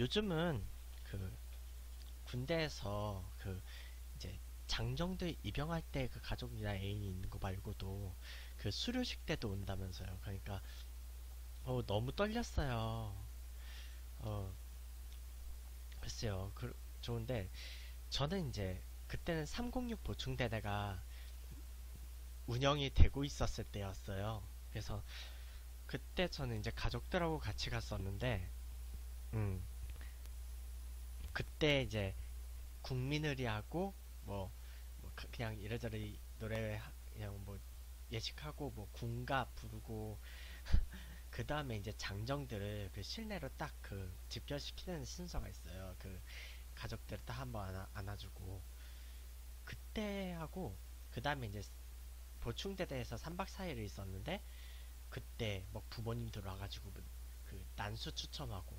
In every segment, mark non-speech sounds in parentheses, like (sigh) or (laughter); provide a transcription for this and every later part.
요즘은 그 군대에서 그 이제 장정들 입영할 때 그 가족이나 애인이 있는 거 말고도 그 수료식 때도 온다면서요. 그러니까 어 너무 떨렸어요. 어 글쎄요. 그 좋은데 저는 이제 그때는 306 보충대대가 운영이 되고 있었을 때였어요. 그래서 그때 저는 이제 가족들하고 같이 갔었는데 음 그때 이제 국민의리하고 뭐, 뭐 그- 그냥 이래저래 노래 하- 그냥 뭐 예식하고 뭐 군가 부르고 (laughs) 그 다음에 이제 장정들을 그 실내로 딱 그 집결시키는 순서가 있어요. 그 가족들 딱 한번 안아, 안아주고 그때 하고 그 다음에 이제 보충대대에서 3박 4일을 있었는데 그때 뭐 부모님들 와가지고 뭐그 난수 추첨하고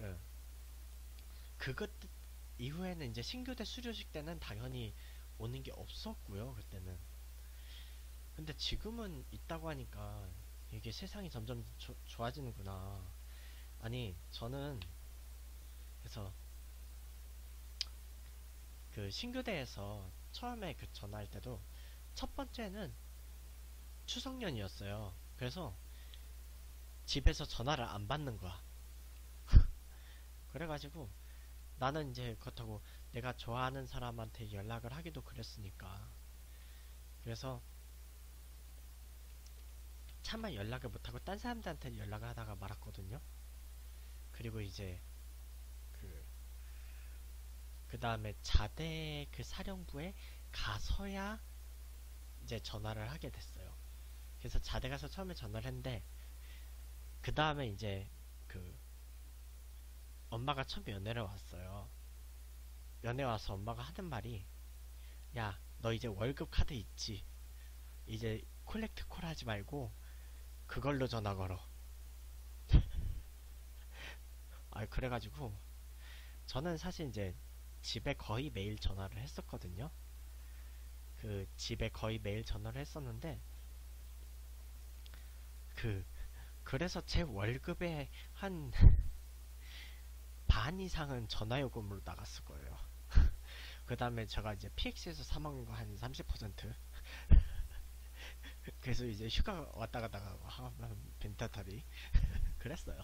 예. 그것 이후에는 이제 신교대 수료식 때는 당연히 오는 게 없었고요. 그때는. 근데 지금은 있다고 하니까 이게 세상이 점점 조- 좋아지는구나. 아니, 저는 그래서 그 신교대에서 처음에 그 전화할 때도 첫 번째는 추석연이었어요. 그래서 집에서 전화를 안 받는 거야. (laughs) 그래가지고 나는 이제 그렇다고 내가 좋아하는 사람한테 연락을 하기도 그랬으니까. 그래서 차마 연락을 못하고 딴 사람들한테 연락을 하다가 말았거든요. 그리고 이제 그, 그 다음에 자대 그 사령부에 가서야 이제 전화를 하게 됐어요. 그래서 자대 가서 처음에 전화를 했는데, 그 다음에 이제 그 엄마가 처음 연애를 왔어요. 연애 와서 엄마가 하는 말이 야, 너 이제 월급 카드 있지? 이제 콜렉트 콜 하지 말고 그걸로 전화 걸어. (laughs) 아, 그래가지고 저는 사실 이제 집에 거의 매일 전화를 했었거든요. 그 집에 거의 매일 전화를 했었는데 그 그래서 제 월급의 한 반 이상은 전화요금으로 나갔을 거예요. (laughs) 그 다음에 제가 이제 PX에서 사먹는 거 한 30%. (laughs) 그래서 이제 휴가 왔다 갔다가 하면 벤타탈이 (laughs) 그랬어요.